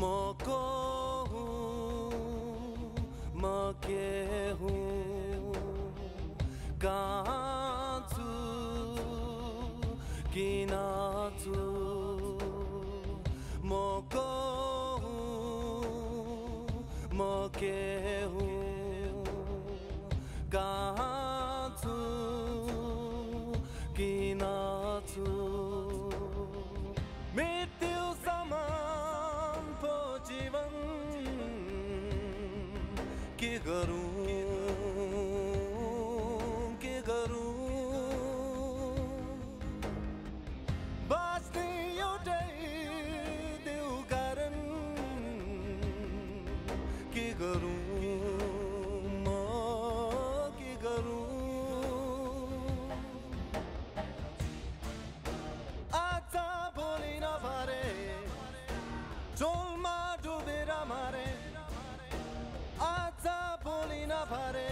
Mako hu Make hu Katsu Kinatsu Mako hu Make hu 一个路。pared.